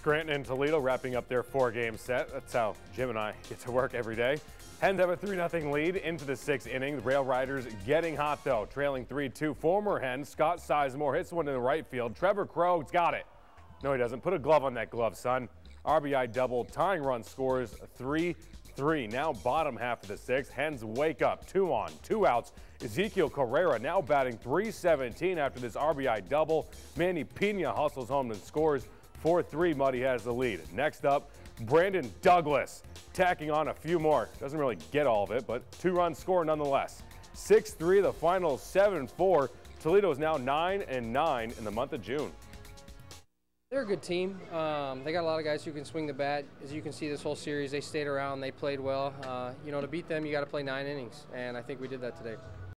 Scranton and Toledo wrapping up their four-game set. That's how Jim and I get to work every day. Hens have a 3-0 lead into the sixth inning. The Rail Riders getting hot, though, trailing 3-2. Former Hens Scott Sizemore hits one in the right field. Trevor Crowe's got it. No, he doesn't. Put a glove on that glove, son. RBI double. Tying run scores 3-3. Now bottom half of the sixth. Hens wake up. Two on, two outs. Ezequiel Carrera now batting 317 after this RBI double. Manny Pina hustles home and scores 4-3. Muddy has the lead. Next up, Brandon Douglas tacking on a few more. Doesn't really get all of it, but two-run score nonetheless. 6-3, the final 7-4. Toledo is now 9 and 9 in the month of June. They're a good team. Um, they got a lot of guys who can swing the bat. As you can see, this whole series, they stayed around, they played well. Uh, you know, to beat them, you got to play nine innings, and I think we did that today.